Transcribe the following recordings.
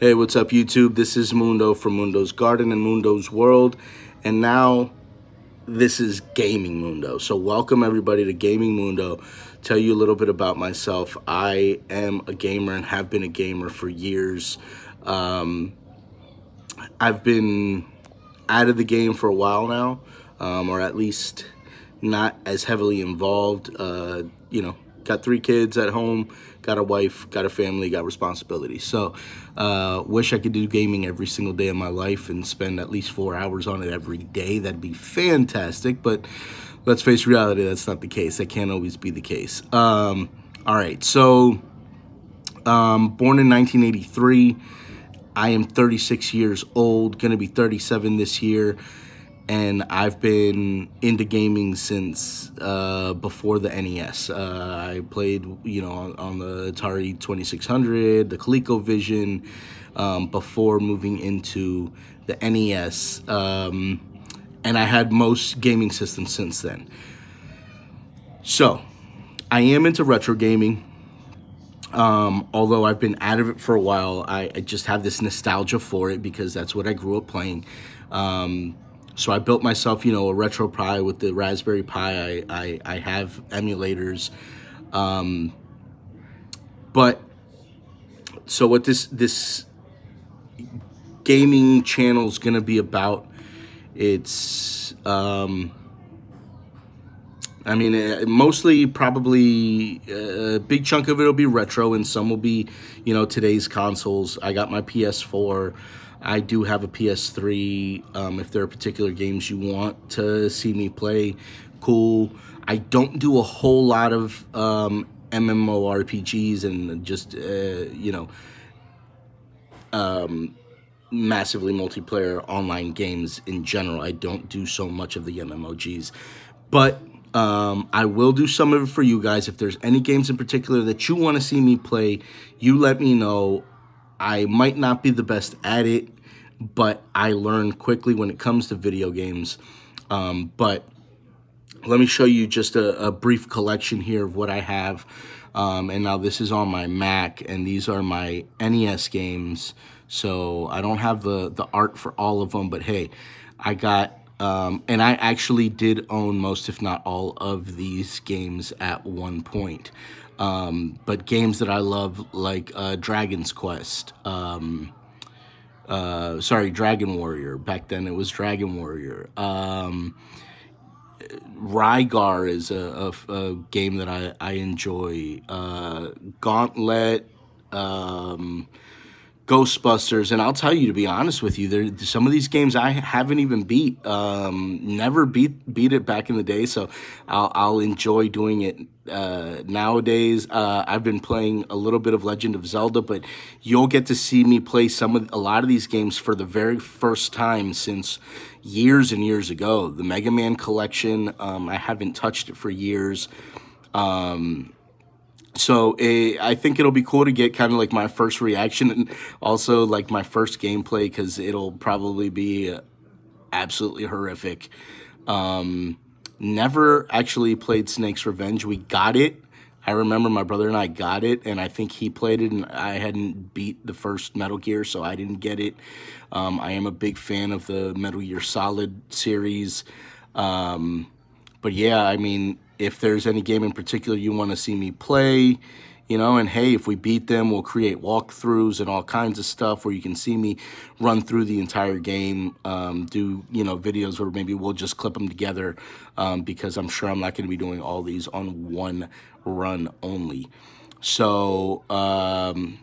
Hey, what's up, YouTube? This is Mundo from Mundo's Garden and Mundo's World. And now this is Gaming Mundo. So, welcome everybody to Gaming Mundo. Tell you a little bit about myself. I am a gamer and have been a gamer for years. Um, I've been out of the game for a while now, um, or at least not as heavily involved. Uh, you know, got three kids at home, got a wife, got a family, got responsibilities. So, uh, wish I could do gaming every single day of my life and spend at least four hours on it every day. That'd be fantastic. But let's face reality, that's not the case. That can't always be the case. Um, all right, so um, born in 1983. I am 36 years old, gonna be 37 this year and I've been into gaming since uh, before the NES. Uh, I played, you know, on, on, the Atari 2600, the ColecoVision, um, before moving into the NES, um, and I had most gaming systems since then. So, I am into retro gaming. Um, although I've been out of it for a while, I, I, just have this nostalgia for it because that's what I grew up playing. Um, so I built myself, you know, a RetroPie with the Raspberry Pi. I, I, I have emulators. Um, but so what this this gaming channel is going to be about, it's, um, I mean, uh, mostly probably uh, a big chunk of it will be retro and some will be, you know, today's consoles. I got my PS4. I do have a PS3. Um, if there are particular games you want to see me play, cool. I don't do a whole lot of um, MMORPGs and just, uh, you know, um, massively multiplayer online games in general. I don't do so much of the MMOGs. But um, I will do some of it for you guys. If there's any games in particular that you want to see me play, you let me know. I might not be the best at it, but I learn quickly when it comes to video games. Um, but let me show you just a, a, brief collection here of what I have. Um, and now this is on my Mac, and these are my NES games. So I don't have the, the art for all of them, but hey, I got um, and I actually did own most, if not all, of these games at one point. Um, but games that I love, like uh, Dragon's Quest, um, uh, sorry, Dragon Warrior. Back then it was Dragon Warrior. Um, Rygar is a, a, a, game that I, I enjoy. Uh, Gauntlet. Um, Ghostbusters, and I'll tell you to be honest with you, there some of these games I haven't even beat, um, never beat beat it back in the day, so I'll, I'll enjoy doing it uh, nowadays. Uh, I've been playing a little bit of Legend of Zelda, but you'll get to see me play some of a lot of these games for the very first time since years and years ago. The Mega Man collection, um, I haven't touched it for years. Um, so uh, I think it'll be cool to get kind of like my first reaction and also like my first gameplay because it'll probably be absolutely horrific. Um, never actually played Snake's Revenge. We got it. I remember my brother and I got it, and I think he played it, and I hadn't beat the first Metal Gear, so I didn't get it. Um, I am a big fan of the Metal Gear Solid series. Um, but yeah, I mean, if there's any game in particular you want to see me play, you know, and hey, if we beat them, we'll create walkthroughs and all kinds of stuff where you can see me run through the entire game, um, do, you know, videos where maybe we'll just clip them together um, because I'm sure I'm not going to be doing all these on one run only. So, um,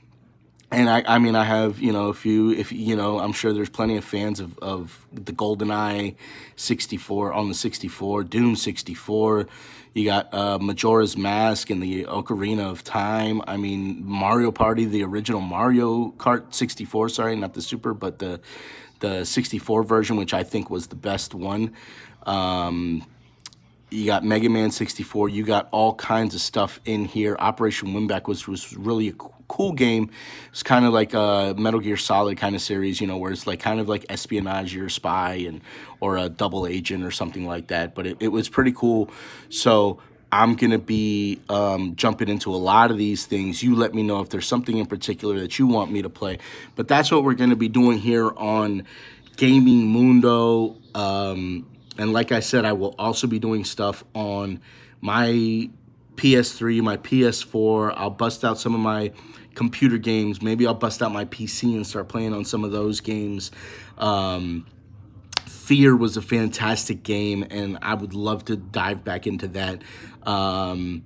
and I, I mean, I have, you know, if you, if, you know, I'm sure there's plenty of fans of, of the GoldenEye 64 on the 64, Doom 64. You got uh, Majora's Mask and the Ocarina of Time. I mean, Mario Party, the original Mario Kart 64, sorry, not the Super, but the, the 64 version, which I think was the best one. Um, you got Mega Man 64. You got all kinds of stuff in here. Operation Winback was, was really a cool game. It's kind of like a Metal Gear Solid kind of series, you know, where it's like kind of like espionage or spy and or a double agent or something like that. But it, it was pretty cool. So I'm to be um, jumping into a lot of these things. You let me know if there's something in particular that you want me to play. But that's what we're to be doing here on Gaming Mundo. Um, and like I said, I will also be doing stuff on my PS3, my PS4. I'll bust out some of my computer games. Maybe I'll bust out my PC and start playing on some of those games. Um, Fear was a fantastic game, and I would love to dive back into that. Um,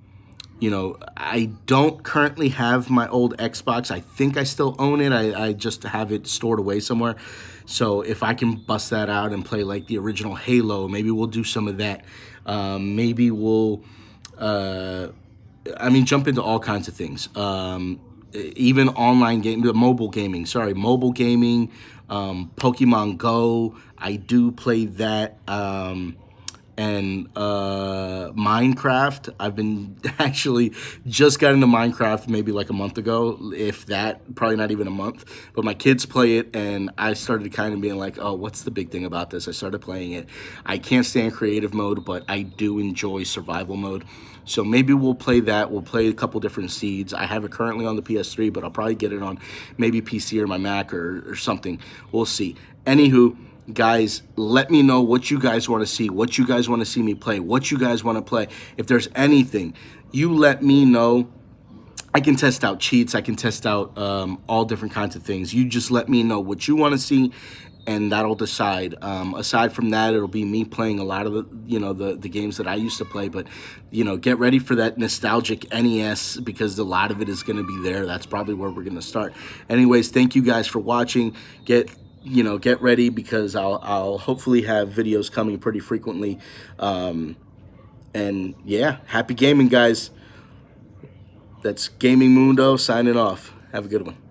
you know, I don't currently have my old Xbox. I think I still own it. I, I just have it stored away somewhere. So if I can bust that out and play like the original Halo, maybe we'll do some of that. Um, maybe we'll, uh, I mean, jump into all kinds of things. Um, even online game, mobile gaming. Sorry, mobile gaming, um, Pokemon Go. I do play that. Um, and uh, Minecraft. I've been actually just got into Minecraft maybe like a month ago, if that, probably not even a month. But my kids play it, and I started kind of being like, oh, what's the big thing about this? I started playing it. I can't stand creative mode, but I do enjoy survival mode. So maybe we'll play that. We'll play a couple different seeds. I have it currently on the PS3, but I'll probably get it on maybe PC or my Mac or, or something. We'll see. Anywho, guys let me know what you guys want to see what you guys want to see me play what you guys want to play if there's anything you let me know I can test out cheats. I can test out um, all different kinds of things. You just let me know what you want to see, and that'll decide. Um, aside from that, it'll be me playing a lot of the, you know, the the games that I used to play. But you know, get ready for that nostalgic NES because a lot of it is going to be there. That's probably where we're going to start. Anyways, thank you guys for watching. Get you know, get ready because I'll, I'll hopefully have videos coming pretty frequently. Um, and yeah, happy gaming, guys. That's Gaming Mundo signing off. Have a good one.